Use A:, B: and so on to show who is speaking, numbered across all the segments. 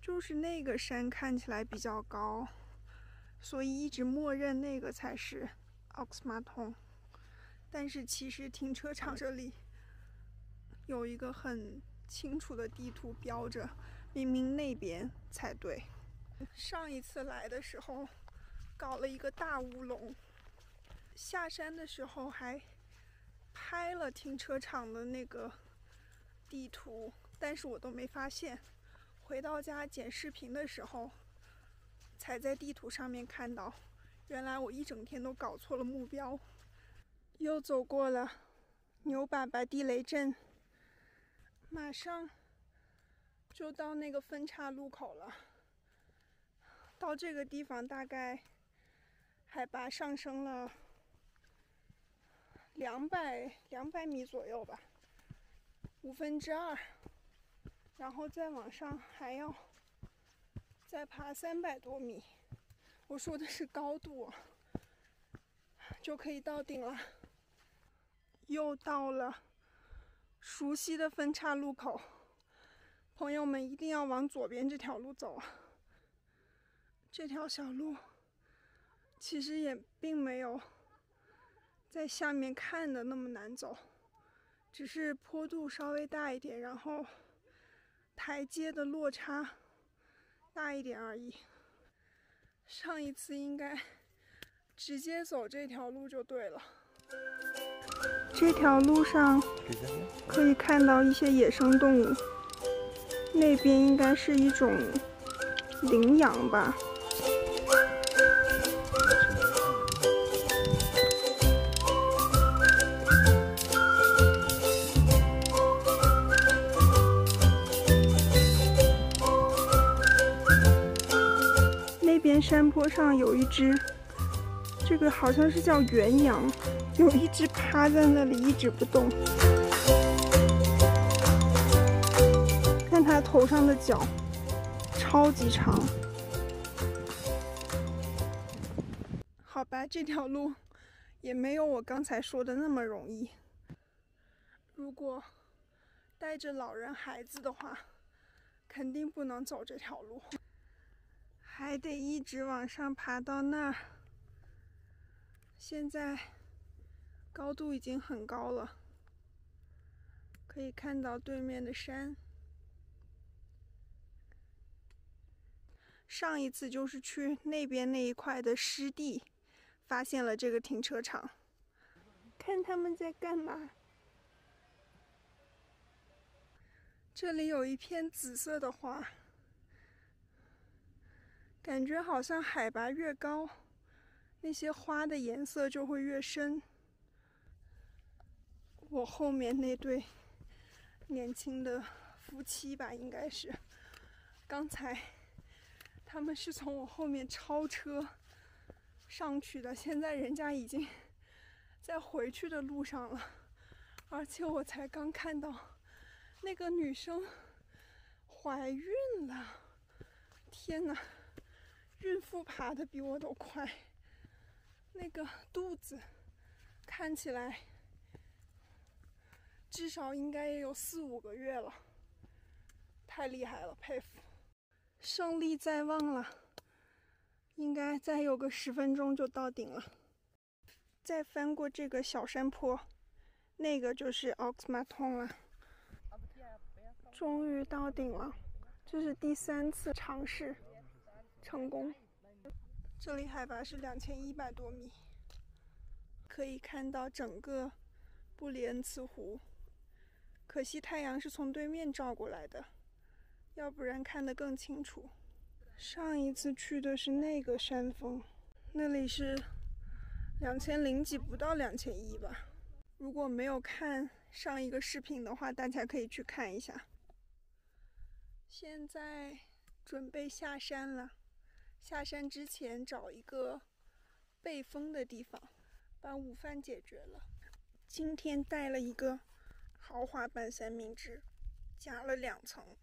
A: 就是那个山看起来比较高，所以一直默认那个才是奥克斯马通。但是其实停车场这里有一个很清楚的地图标着，明明那边才对。上一次来的时候搞了一个大乌龙，下山的时候还拍了停车场的那个地图，但是我都没发现。回到家剪视频的时候，才在地图上面看到，原来我一整天都搞错了目标。又走过了牛粑粑地雷阵，马上就到那个分岔路口了。到这个地方大概海拔上升了两百两百米左右吧，五分之二，然后再往上还要再爬三百多米。我说的是高度，就可以到顶了。又到了熟悉的分岔路口，朋友们一定要往左边这条路走啊！这条小路其实也并没有在下面看的那么难走，只是坡度稍微大一点，然后台阶的落差大一点而已。上一次应该直接走这条路就对了。这条路上可以看到一些野生动物，那边应该是一种羚羊吧。边山坡上有一只。这个好像是叫原羊，有一只趴在那里一直不动。看它头上的角，超级长。好吧，这条路也没有我刚才说的那么容易。如果带着老人孩子的话，肯定不能走这条路，还得一直往上爬到那儿。现在高度已经很高了，可以看到对面的山。上一次就是去那边那一块的湿地，发现了这个停车场。看他们在干嘛？这里有一片紫色的花，感觉好像海拔越高。那些花的颜色就会越深。我后面那对年轻的夫妻吧，应该是刚才他们是从我后面超车上去的，现在人家已经在回去的路上了，而且我才刚看到那个女生怀孕了。天哪，孕妇爬的比我都快。那个肚子看起来至少应该也有四五个月了，太厉害了，佩服！胜利在望了，应该再有个十分钟就到顶了。再翻过这个小山坡，那个就是奥克斯马通了。终于到顶了，这是第三次尝试成功。这里海拔是两千一百多米，可以看到整个布里恩茨湖。可惜太阳是从对面照过来的，要不然看得更清楚。上一次去的是那个山峰，那里是两千零几，不到两千一吧。如果没有看上一个视频的话，大家可以去看一下。现在准备下山了。下山之前找一个背风的地方，把午饭解决了。今天带了一个豪华版三明治，加了两层。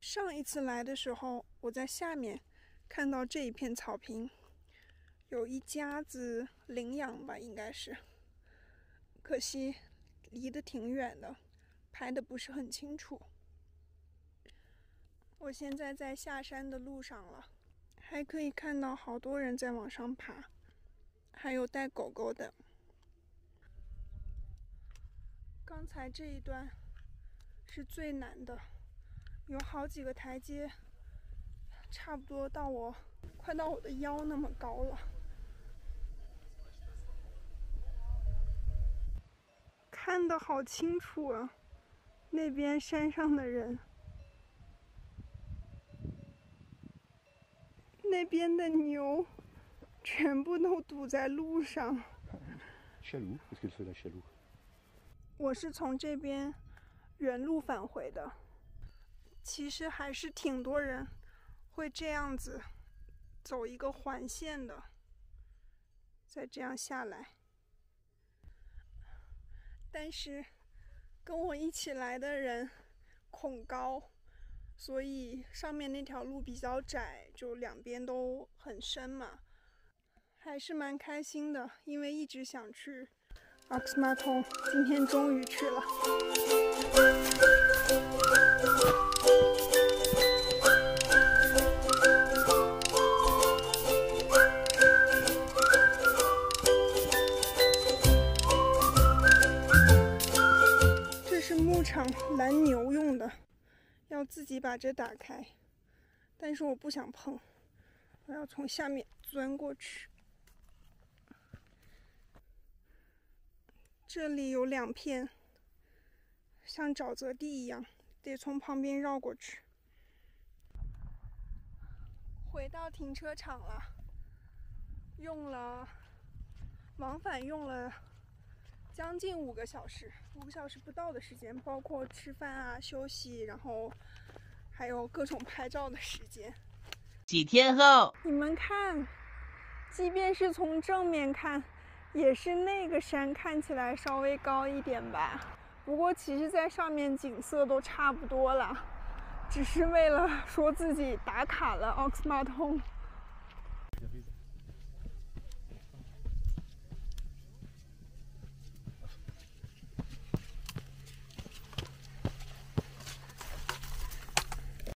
A: 上一次来的时候，我在下面看到这一片草坪，有一家子羚羊吧，应该是。可惜离得挺远的，拍的不是很清楚。我现在在下山的路上了，还可以看到好多人在往上爬，还有带狗狗的。刚才这一段是最难的，有好几个台阶，差不多到我快到我的腰那么高了。看得好清楚啊，那边山上的人。那边的牛全部都堵在路上。我是从这边原路返回的。其实还是挺多人会这样子走一个环线的，再这样下来。但是跟我一起来的人恐高。所以上面那条路比较窄，就两边都很深嘛，还是蛮开心的，因为一直想去阿克斯马通，今天终于去了。自己把这打开，但是我不想碰，我要从下面钻过去。这里有两片像沼泽地一样，得从旁边绕过去。回到停车场了，用了往返用了将近五个小时。五个小时不到的时间，包括吃饭啊、休息，然后还有各种拍照的时间。
B: 几天后，
A: 你们看，即便是从正面看，也是那个山看起来稍微高一点吧。不过其实，在上面景色都差不多了，只是为了说自己打卡了奥克斯马通。